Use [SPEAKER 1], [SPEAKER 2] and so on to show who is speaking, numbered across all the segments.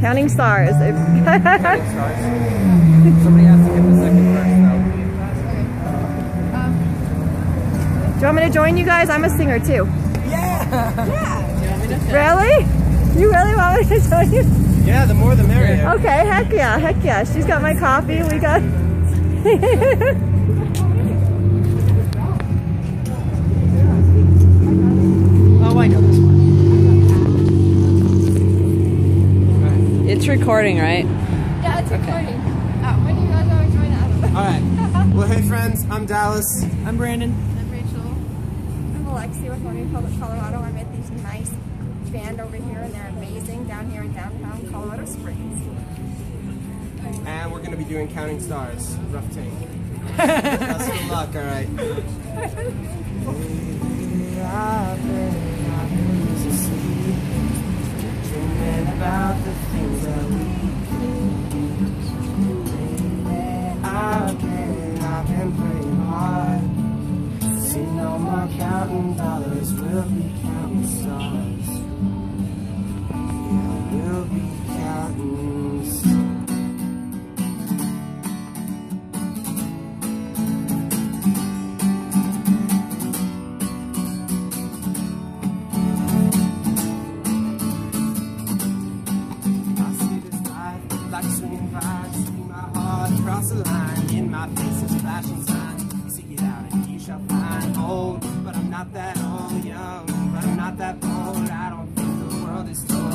[SPEAKER 1] Counting stars.
[SPEAKER 2] Counting stars. Somebody has to get the second verse
[SPEAKER 1] Do you want me to join you guys? I'm a singer too.
[SPEAKER 2] Yeah! Yeah!
[SPEAKER 1] Really? You really want me to join you?
[SPEAKER 2] Yeah, the more the merrier.
[SPEAKER 1] Okay, heck yeah, heck yeah. She's got my coffee. We got.
[SPEAKER 2] Oh, I know this
[SPEAKER 3] recording, right?
[SPEAKER 1] Yeah, it's recording. Uh, when you guys want to join us?
[SPEAKER 2] All right. Well, hey friends, I'm Dallas.
[SPEAKER 3] I'm Brandon.
[SPEAKER 1] I'm Rachel. I'm Alexi with Morning Public Colorado. I met these nice band over here, and they're amazing down here in downtown Colorado Springs.
[SPEAKER 2] And we're going to be doing Counting Stars. Rough tank. Best of luck, all right. we'll be counting stars. Yeah, we'll be counting stars. I see this life like swinging vine. See my heart cross the line. In my face is flashing sign. Seek it out and you shall find. Old, but Not that old. Young, but I'm not that bold. I don't think the world is told.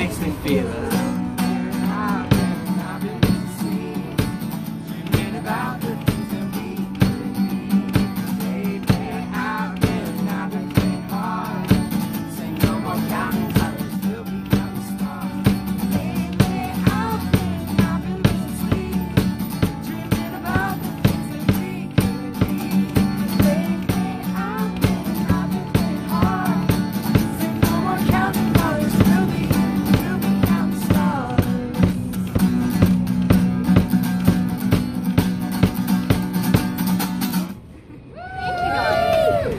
[SPEAKER 2] Makes me feel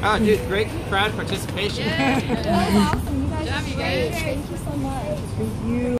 [SPEAKER 2] Oh, dude, great crowd participation.
[SPEAKER 1] That was awesome. You guys Thank you so much.
[SPEAKER 3] Thank you.